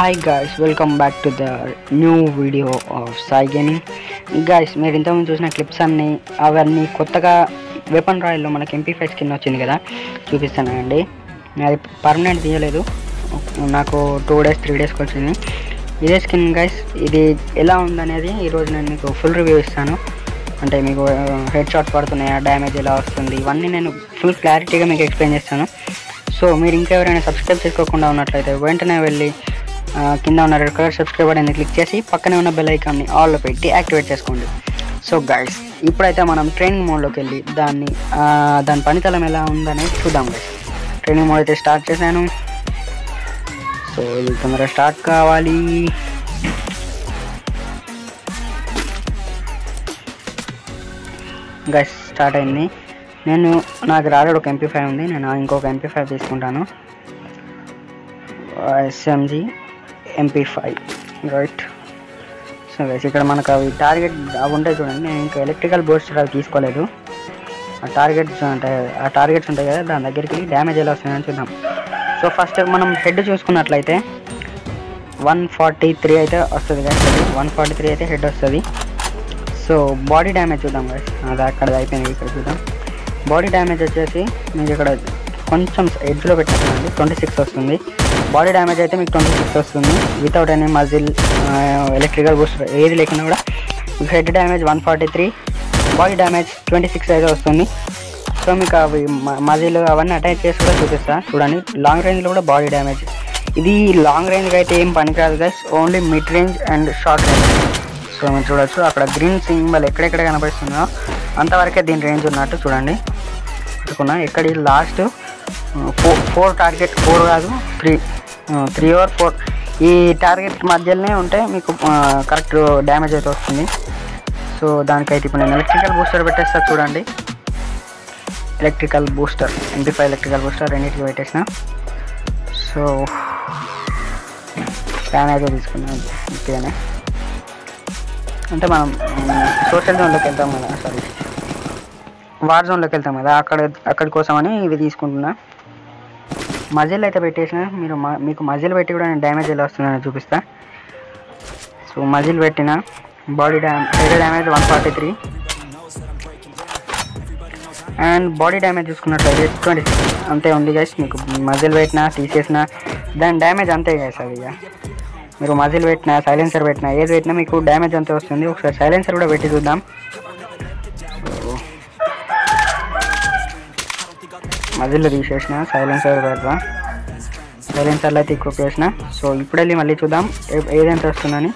Hi guys welcome back to the new video of Sai gaming guys మీరు ఇంతకుముందు చూసిన clips అన్నీ అవన్నీ కొత్తగా వెపన్ రాయల్లో మనకి ఎంపీ ఫైవ్ స్కిన్ వచ్చింది కదా చూపిస్తానండి అది పర్మనెంట్ తీయలేదు. నాకు టూ డేస్ త్రీ డేస్కి వచ్చింది. ఇదే స్కిన్ గైస్ ఇది ఎలా ఉందనేది ఈరోజు నేను మీకు ఫుల్ రివ్యూ ఇస్తాను. అంటే మీకు హెడ్ షాట్ పడుతున్నాయా డ్యామేజ్ ఎలా వస్తుంది ఇవన్నీ నేను ఫుల్ క్లారిటీగా మీకు ఎక్స్ప్లెయిన్ చేస్తాను. సో మీరు ఇంకెవరైనా సబ్స్క్రైబ్ చేసుకోకుండా ఉన్నట్లయితే వెంటనే వెళ్ళి కింద ఉన్న రెడ్ కలర్ సబ్స్క్రైబ్ అనేది క్లిక్ చేసి పక్కనే ఉన్న బెల్ ఐకాన్ని ఆల్లో పెట్టి యాక్టివేట్ చేసుకోండి. సో గైస్ ఇప్పుడైతే మనం ట్రైనింగ్ మోడ్లోకి వెళ్ళి దాన్ని దాని పనితలం ఎలా ఉందనేది చూద్దాం గైడ్స్ ట్రైనింగ్ మోడ్ అయితే స్టార్ట్ చేశాను. సో ఇది తొందరగా స్టార్ట్ కావాలి. గైస్ స్టార్ట్ అయింది. నేను నాకు రాలేడు ఒక ఎంపీ ఫైవ్ ఉంది. నేను ఇంకొక ఎంపీ ఫైవ్ తీసుకుంటాను. SMG MP five right so guys ఇక్కడ మనకు అవి టార్గెట్ అవి ఉంటాయి చూడండి. నేను ఇంకా ఎలక్ట్రికల్ బోర్డ్స్ అవి తీసుకోలేదు. ఆ టార్గెట్స్ ఉంటాయి ఆ టార్గెట్స్ ఉంటాయి కదా దాని దగ్గరికి డ్యామేజ్ ఎలా వస్తుందని చూద్దాం. సో ఫస్ట్ మనం హెడ్ చూసుకున్నట్లయితే వన్ ఫార్టీ త్రీ అయితే వస్తుంది కదా వన్ ఫార్టీ త్రీ అయితే హెడ్ వస్తుంది. సో బాడీ డ్యామేజ్ చూద్దాం guys. అది అక్కడ అయిపోయింది ఇక్కడ చూద్దాం. బాడీ డ్యామేజ్ వచ్చేసి మీకు ఇక్కడ కొంచెం ఎడ్జ్లో పెట్టినట్టుంది ట్వంటీ సిక్స్ వస్తుంది. బాడీ డ్యామేజ్ అయితే మీకు ట్వంటీ సిక్స్ వస్తుంది. Without any muzzle electrical booster ఏది లేకుండా కూడా మీకు head damage one forty three body damage twenty six అయితే వస్తుంది. సో మీకు అవి మజిల్ అవన్నీ అటాచ్ చేసి కూడా చూపిస్తాను చూడండి లాంగ్ రేంజ్లో కూడా బాడీ డ్యామేజ్ ఇది లాంగ్ రేంజ్కి అయితే ఏం పనికిరాదు guys only mid range and short range so మీరు చూడొచ్చు అక్కడ గ్రీన్ సింబల్ ఎక్కడెక్కడ కనిపిస్తుందో అంతవరకే దీని రేంజ్ ఉన్నట్టు చూడండి. ఇక్కడ ఎక్కడ last four four target four కాదు త్రీ త్రీ ఆర్ ఫోర్. ఈ టార్గెట్ మధ్యలోనే ఉంటే మీకు కరెక్ట్ డ్యామేజ్ అయితే వస్తుంది. సో దానికైతే ఇప్పుడు నేను ఎలక్ట్రికల్ బూస్టర్ పెట్టేస్తా చూడండి. Electrical booster MP five electrical booster రెండింటికి పెట్టేసిన. సో ఫ్యాన్ అయితే తీసుకున్నాను ఉట్టిగానే అంటే మనం సోషల్ జోన్లోకి వెళ్తాం కదా సారీ వార్ జోన్లోకి వెళ్తాం కదా అక్కడ అక్కడి కోసమని ఇవి తీసుకుంటున్నా. మజిల్ అయితే పెట్టేసిన మీరు మీకు మజిల్ పెట్టి కూడా నేను డ్యామేజ్ ఎలా వస్తుందని చూపిస్తా. సో మజిల్ పెట్టిన body dam head damage one forty three. And body damage చూసుకున్నట్లయితే ట్వంటీ సిక్స్. అంతే ఉంది గైస్ మీకు మజిల్ పెట్టినా తీసేసిన దాని డ్యామేజ్ అంతే గైస్ అది ఇక. మీరు మజిల్ పెట్టినా సైలెన్సర్ పెట్టినా ఏది పెట్టినా మీకు డ్యామేజ్ అంతే వస్తుంది. ఒకసారి సైలెన్సర్ కూడా పెట్టి చూద్దాం. మధ్యలో తీసేసిన సైలెన్సర్ పెడతా. సైలెన్సర్లో అయితే ఎక్కువ చేసిన సో ఇప్పుడు వెళ్ళి మళ్ళీ చూద్దాం ఏ- వస్తుందని.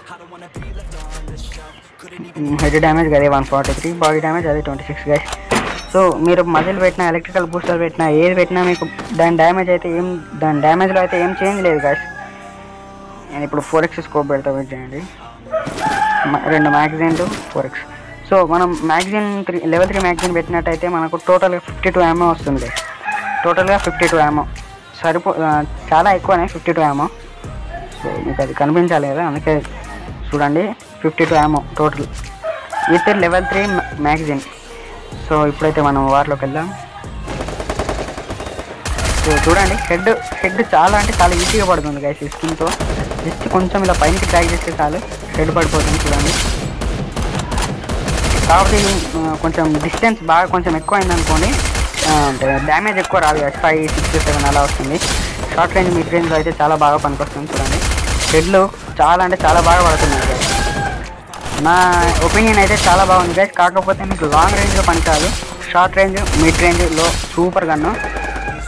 హెడ్ డ్యామేజ్ అదే one forty three body damage అదే ట్వంటీ సిక్స్ గైస్ సో మీరు మజిల్ పెట్టినా ఎలక్ట్రికల్ బూస్టర్ పెట్టినా ఏది పెట్టినా మీకు దాని డ్యామేజ్ అయితే ఏం దాని డ్యామేజ్లో అయితే ఏం చేంజ్ లేదు గాయస్ నేను ఇప్పుడు ఫోర్ ఎక్స్ స్కోప్ పెడతా వెయిట్ చేయండి. మ- రెండు మ్యాగజైన్లు ఫోర్ ఎక్స్ సో మనం magazine three level three magazine పెట్టినట్టయితే మనకు టోటల్గా ఫిఫ్టీ టూ ఎంఏ వస్తుంది టోటల్గా ఫిఫ్టీ టూ యామో. సరిపో చాలా ఎక్కువనే ఫిఫ్టీ టూ యామో. సో మీకు అది కనిపించాలి కదా అందుకే చూడండి fifty two ammo total. With level three magazine. So ఇప్పుడైతే మనం వాటిలోకి వెళ్దాం. సో చూడండి హెడ్ హెడ్ చాలా అంటే చాలా ఈజీగా పడుతుంది గైస్ ఈ స్కిన్తో జస్ట్ కొంచెం ఇలా పైనకి ట్రాక్ చేస్తే చాలు హెడ్ పడిపోతుంది చూడండి. కాబట్టి కొంచెం డిస్టెన్స్ బాగా కొంచెం ఎక్కువ అయిందనుకోండి అంటే డ్యామేజ్ ఎక్కువ రాదు ఫైవ్ సిక్స్ సెవెన్ అలా వస్తుంది. షార్ట్ రేంజ్ మిడ్ రేంజ్లో అయితే చాలా బాగా పనికొస్తుంది చూడండి. హెడ్లు చాలా అంటే చాలా బాగా పడుతున్నాయి గైస్ నా ఒపీనియన్ అయితే చాలా బాగుంది గైస్ కాకపోతే మీకు లాంగ్ రేంజ్లో పని కాదు షార్ట్ రేంజ్ మిడ్ రేంజ్లో సూపర్ గన్ను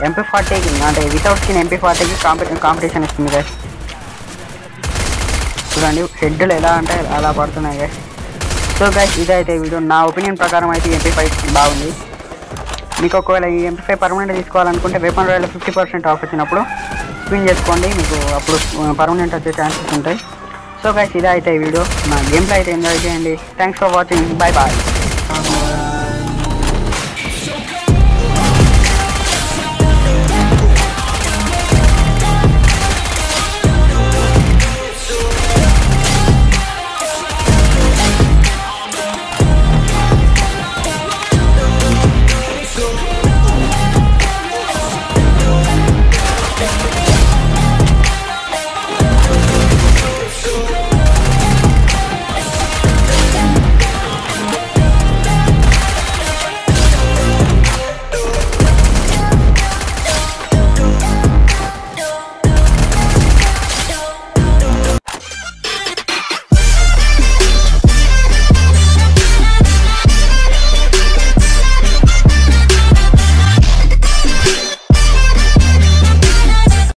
ఎంపీ ఫార్టీకి అంటే వితౌట్ స్కిన్ ఎంపీ ఫార్టీకి కాంపిటీ కాంపిటీషన్ ఇస్తుంది గైస్ చూడండి హెడ్లు ఎలా అంటే అలా పడుతున్నాయి గైస్ సో గైస్ ఇదైతే వీడియో. నా ఒపీనియన్ ప్రకారం అయితే ఎంపీ ఫైవ్ బాగుంది. మీకు ఒకవేళ ఈ ఎంపీ ఫైవ్ పర్మనెంట్ తీసుకోవాలనుకుంటే weapon royal fifty percent off వచ్చినప్పుడు స్పిన్ చేసుకోండి. మీకు అప్పుడు పర్మనెంట్ వచ్చే ఛాన్సెస్ ఉంటాయి. సో గైస్ ఇదే అయితే ఈ వీడియో. మా గేమ్లో అయితే ఎంజాయ్ చేయండి. Thanks for watching bye bye